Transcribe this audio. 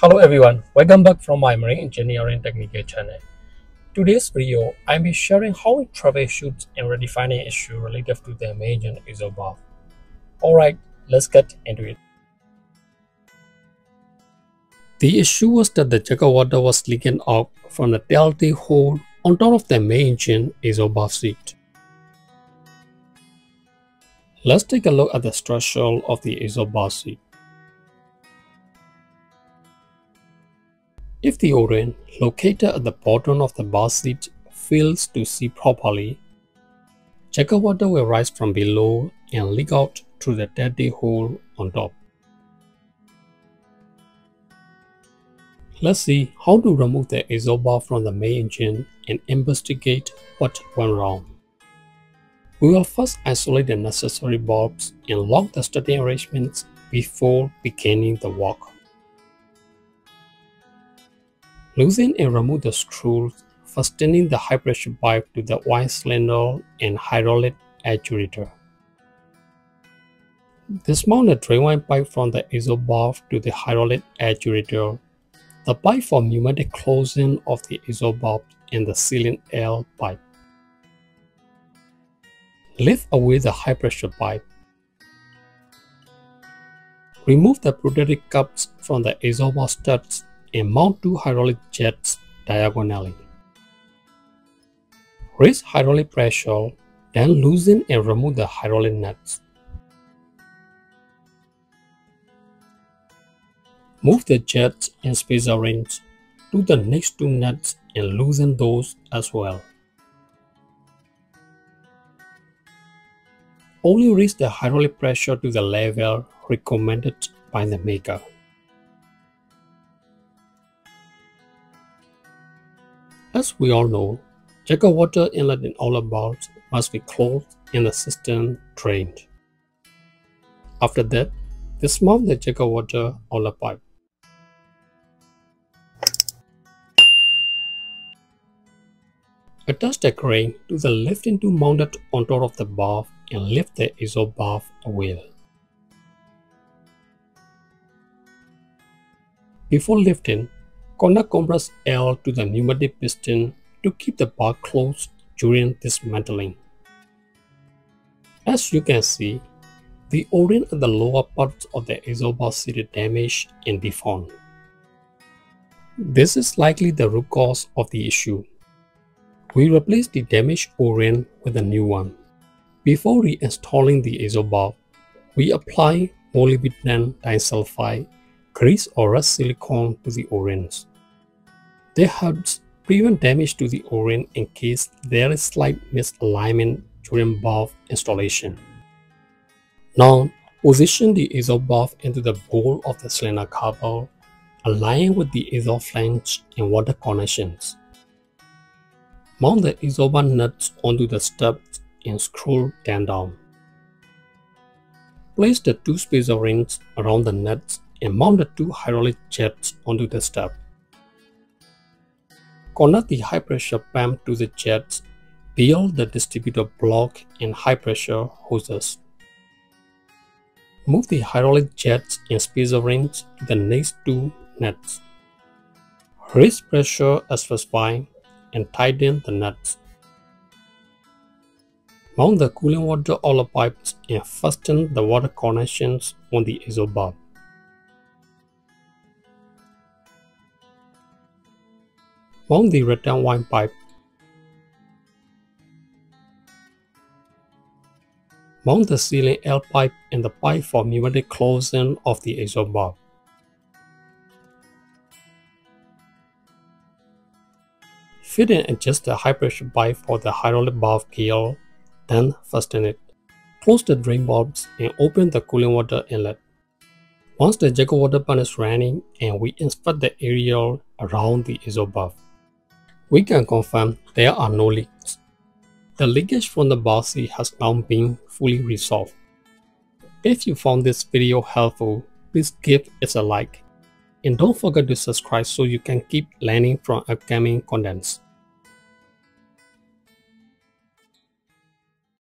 Hello everyone, welcome back from my Marine Engineering Technical channel. Today's video, I'll be sharing how we troubleshoot and redefining issue related to the emergent exhaust valve. Alright, let's get into it. The issue was that the jacket water was leaking out from the telltale hole on top of the main engine exhaust valve seat. Let's take a look at the structure of the exhaust seat. If the O-ring located at the bottom of the valve seat fails to see properly, jacket water will rise from below and leak out through the dirty hole on top. Let's see how to remove the exhaust valve from the main engine and investigate what went wrong. We will first isolate the necessary bulbs and lock the starting arrangements before beginning the work. Loosen and remove the screws fastening the high-pressure pipe to the oil cylinder and hydraulic actuator. Dismount the drain pipe from the exhaust to the hydraulic actuator, the pipe for pneumatic closing of the exhaust and the sealing air pipe. Lift away the high-pressure pipe. Remove the protective cups from the exhaust studs and mount two hydraulic jacks diagonally. Raise hydraulic pressure, then loosen and remove the hydraulic nuts. Move the jacks and spacer rings to the next two nuts and loosen those as well. Only raise the hydraulic pressure to the level recommended by the maker. As we all know, of water inlet in all valves must be closed and the system drained. After that, dismount the of water the pipe. Attach the crane to the lifting tube mounted on top of the bath and lift the exhaust valve away. Before lifting, Connect compressed air to the pneumatic piston to keep the valve closed during dismantling. As you can see, the O-ring at the lower part of the exhaust valve is damaged and deformed. This is likely the root cause of the issue. We replace the damaged O-ring with a new one. Before reinstalling the valve, we apply molybdenum disulfide grease or rust silicone to the O-rings. This helps prevent damage to the O-ring in case there is slight misalignment during valve installation. Now, position the exhaust valve into the bowl of the cylinder cover, align with the exhaust flange and water connections. Mount the valve nuts onto the studs and screw them down. Place the two spacer rings around the nuts and mount the two hydraulic jacks onto the step. Connect the high pressure pump to the jacks beyond the distributor block and high pressure hoses. Move the hydraulic jacks and spacer rings to the next two nuts. Raise pressure as specified and tighten the nuts. Mount the cooling water oil pipes and fasten the water connections on the exhaust valve. Mount the return wine pipe. Mount the sealing air pipe and the pipe for pneumatic closing of the exhaust valve. Fit and adjust the high pressure pipe for the hydraulic valve gear, then fasten it. Close the drain bulbs and open the cooling water inlet. Once the jacket water pump is running and we inspect the area around the exhaust valve we can confirm there are no leaks. The leakage from the bossy has now been fully resolved. If you found this video helpful, please give it a like. And don't forget to subscribe so you can keep learning from upcoming contents.